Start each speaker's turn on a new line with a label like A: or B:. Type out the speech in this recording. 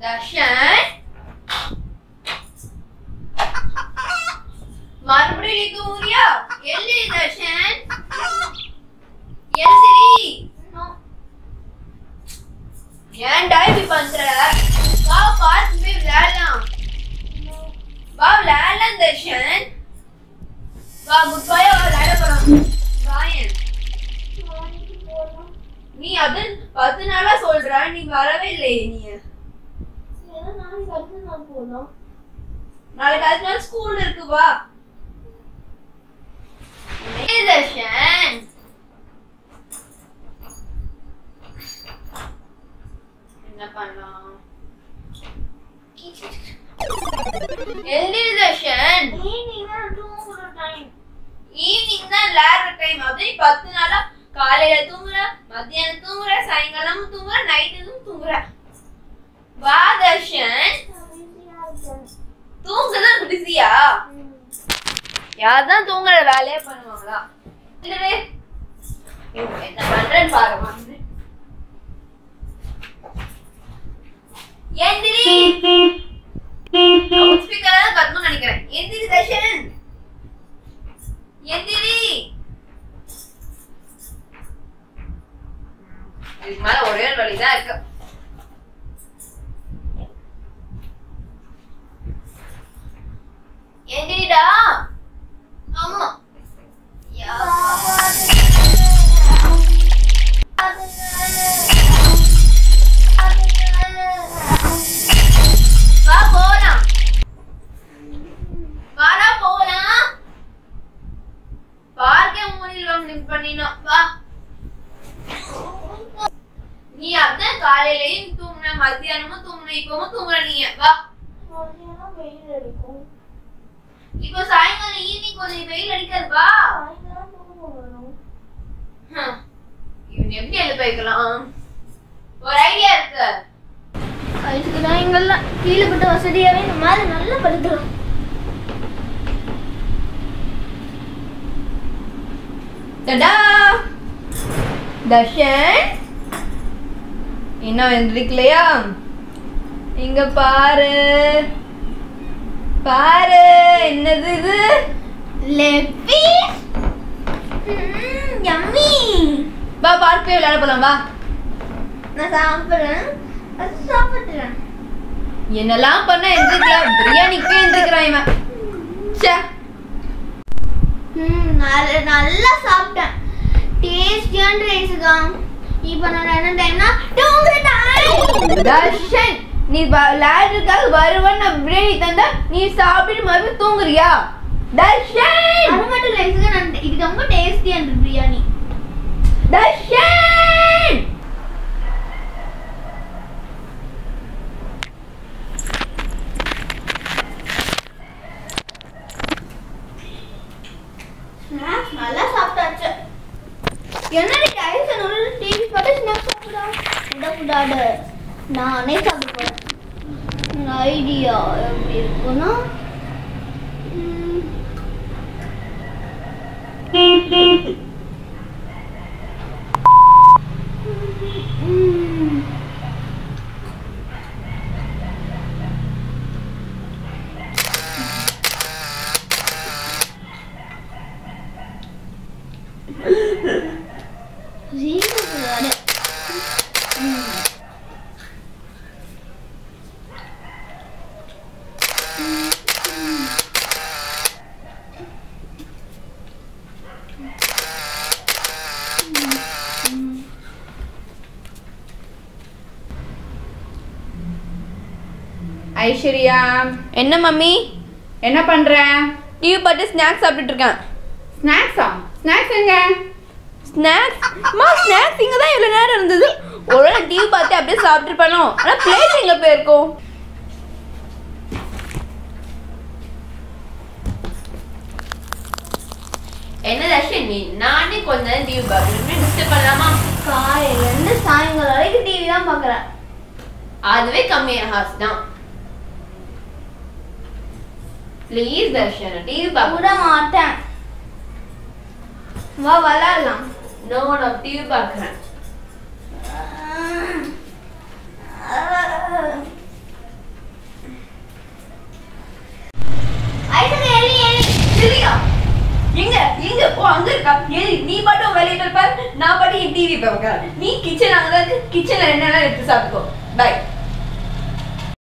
A: தர்ஷன் மறுபடியும் நீ தூங்குறியா எல்லி தர்ஷன் எழுந்திரி ஏன்டா இப்படி பண்ற வா பார்த்து போய் விளையாடலாம் வா விளையாடலாம் தர்ஷன் வா குட் பாய் விளையாட போறோம் நீ அது பத்து நாளா சொல்ற நீ வரவே இல்லையே நீ நாளைக்கு அடுத்த நாள் ஸ்கூல் இருக்கு வா. தர்ஷன் என்ன பண்ணலாம்? எழுந்திரு தர்ஷன் ஈவினிங் தான் விளையாடுற டைம் அப்படி பத்து நாளா காலையில தூங்குற மத்தியானம் தூங்குற சாயங்காலமும் தூங்குற நைட்டுக்கும் தூங்குற. வா தர்ஷன். தூங்குதான் பிஸியா யார்தான் தூங்குற வேலையே பண்ணுவாங்களா? என்ன பண்றேன்னு பாரு எந்திரி! லவுட் ஸ்பீக்கர் தான் நினைக்கிறேன். எந்திரி தர்ஷன். எந்திரி! இதுக்கு மேல ஒரே ஒரு வழிதான் இருக்கு. காலையிலயும் தூங்குன மத்தியானமும் தூங்குன இப்பவும் தூங்குற நீ வா இப்போ சாயங்காலம் ஈவினிங் கொஞ்சம் வெயில் அடிக்காது வா. இவன் எப்படி எழுப்ப வைக்கலாம்? ஒரு ஐடியா இருக்கு.
B: அதுக்கு தான் எங்கெல்லாம் கீழே போட்டு வசதியாவே இந்த மாதிரி நல்லா படுக்கலாம்
A: டடா. தர்ஷன். இன்னும் எந்திரிக்கலையா இங்க பாரு. பாரு. என்னது இது?
B: லெப்பி யம்மி
A: வா பார்க் போய் விளையாட போலாம் வா.
B: நான் சாப்பிடுறேன். அது சாப்பிடுறேன்
A: என்னெல்லாம் பண்ண எந்திரிக்கலாம். பிரியாணிக்கே எந்திரிக்கிறான் இவன்.
B: ம் நல்ல நல்லா சாப்பிட்டேன். டேஸ்டியான ரைஸ் தான். இப்போ நான் என்ன டைம்னா
A: தர்ஷன் நீ விளையாடுறதுக்காக வருவன்னு நான் பிரியாணி தந்தா நீ சாப்பிட்டு மறுபடியும் தூங்குறியா? தர்ஷன்!
B: அது மட்டும் இதுக்கு நான் இது ரொம்ப டேஸ்டியான பிரியாணி.
A: தர்ஷன்
B: ஸ்நாக்ஸ் நல்லா சாப்பிட்டாச்சு என்னடி டைஸ் ஒரு டிவி பார்த்து ஸ்நாக்ஸ் சாப்பிடா சாப்பிடாத நானே சாப்பிட போறேன். ஐடியா எப்படி இருக்குன்னா
A: ஐஸ்வர்யா. என்ன மம்மி?
C: என்ன பண்ற?
A: டிவி பார்த்து ஸ்நாக்ஸ் சாப்பிட்டுட்டு இருக்கேன்.
C: ஸ்நாக்ஸா? ஸ்நாக்ஸ் எங்க?
A: ஸ்நாக்ஸ்? அம்மா ஸ்நாக்ஸ் இங்க தான் இவ்வளவு நேரம் இருந்தது. ஒருவேளை டிவி பார்த்து அப்படியே சாப்பிட்டுருப்பானோ? ஆனா பிளேட் எங்க போயிருக்கும்? என்ன தர்ஷன்? நீ நானே கொஞ்ச நேரம் டிவி பார்க்கணும் டிஸ்டர்ப் பண்ணலாமா?
B: காலையில இருந்து சாயங்காலம் வரைக்கும் டிவி தான் பாக்குறேன்.
A: அதுவே கம்மியான ஹார்ஸ் தான். ப்ளீஸ் தர்ஷன் டிவி பார்க்க
B: மாட்டேன் வா விளையாடலாம்
A: நோ நான் டிவி பார்க்குறேன் நீ மட்டும் வெளியிட்டு இருப்ப நான் பாட்டு டிவி பார்க்க நீ கிச்சன் அங்க கிச்சன்ல என்னென்ன எடுத்து சாப்பிட்டுக்கோ. பை